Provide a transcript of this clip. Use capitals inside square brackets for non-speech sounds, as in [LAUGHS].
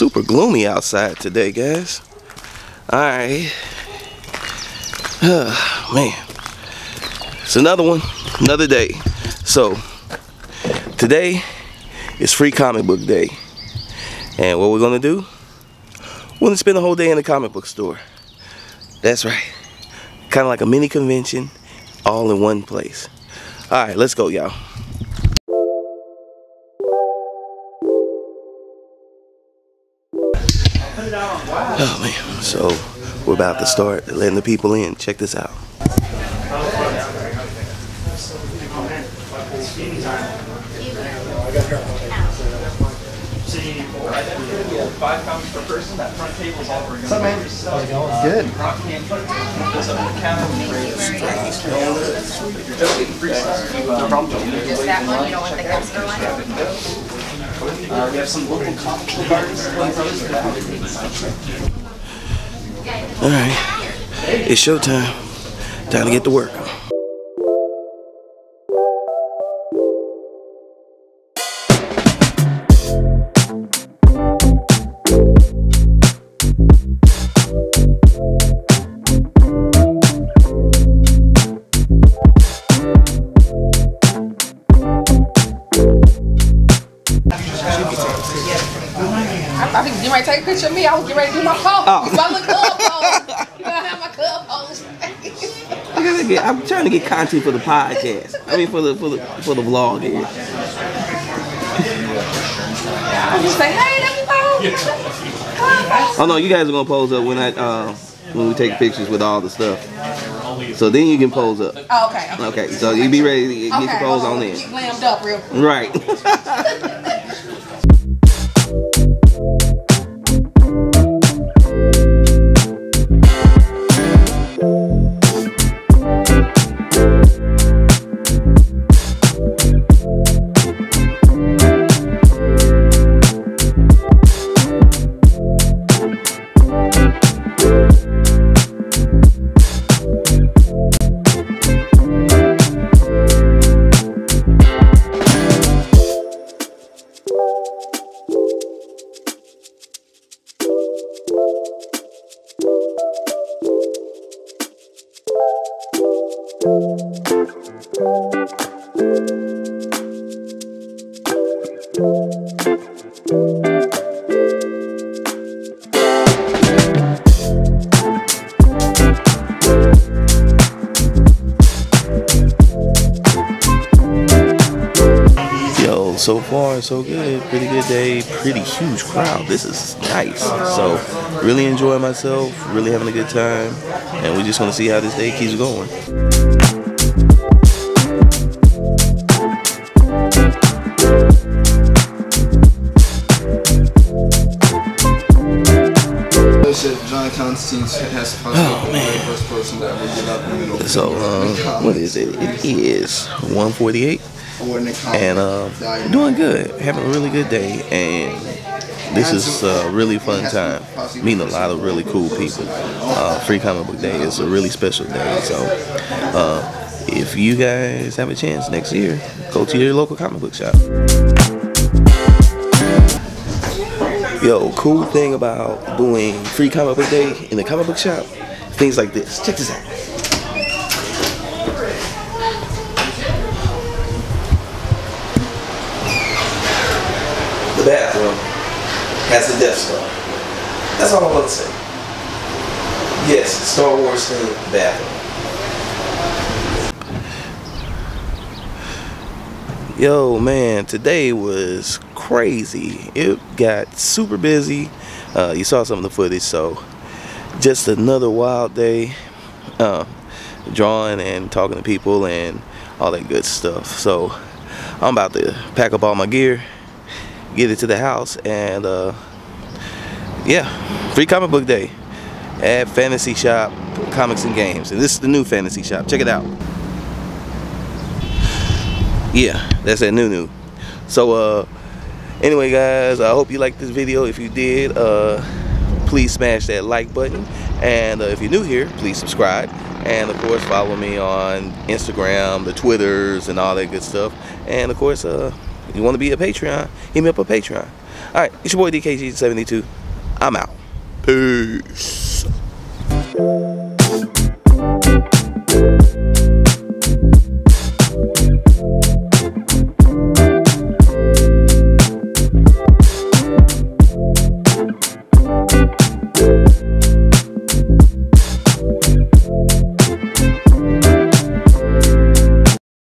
super gloomy outside today, guys. Alright. Uh, man. It's another one, another day. So, today is free comic book day. And what we're gonna do? We're gonna spend the whole day in the comic book store. That's right. Kind of like a mini convention, all in one place. Alright, let's go, y'all. Oh man, so we're about to start letting the people in. Check this out. Five pounds per person. That front table's all we're What's up, man? How's it going? Good. No problem. Just that one, you don't want the one? Uh, we have some local comic book artists. Alright, it's showtime. Time to get to work. You might take a picture of me. I was getting ready to do my pose. Oh. My little club pose. You know, I have my club pose. I get, I'm trying to get content for the podcast. I mean, for the for the for the vlog here. I'm just say, hey, let me pose. Oh no, you guys are gonna pose up when I uh when we take pictures with all the stuff. So then you can pose up. Oh, okay. Okay. Okay, so you be ready to get, okay, your pose on Get in. glammed up real quick. Right. [LAUGHS] so far so good. Pretty good day. Pretty huge crowd. This is nice. So really enjoying myself. Really having a good time. And we just want to see how this day keeps going. John Constantine has Oh, the man. first person that would get up in the middle. So um, what is it? It is 148. and uh, doing good, having a really good day, and this is a really fun time. Meeting a lot of really cool people. Uh, Free Comic Book Day is a really special day, so uh, if you guys have a chance next year, go to your local comic book shop. Yo, cool thing about doing Free Comic Book Day in the comic book shop, things like this. Check this out. the bathroom has the Death Star. That's all I want to say. Yes, Star Wars themed bathroom. Yo, man, today was crazy. It got super busy. Uh, you saw some of the footage, so just another wild day. Uh, drawing and talking to people and all that good stuff. So I'm about to pack up all my gear get it to the house and uh yeah free comic book day at fantasy shop comics and games and this is the new fantasy shop check it out yeah that's that new new so uh anyway guys i hope you liked this video if you did uh please smash that like button and uh, if you're new here please subscribe and of course follow me on instagram the twitters and all that good stuff and of course uh you want to be a Patreon, hit me up on Patreon. All right, it's your boy DKG72. I'm out. Peace.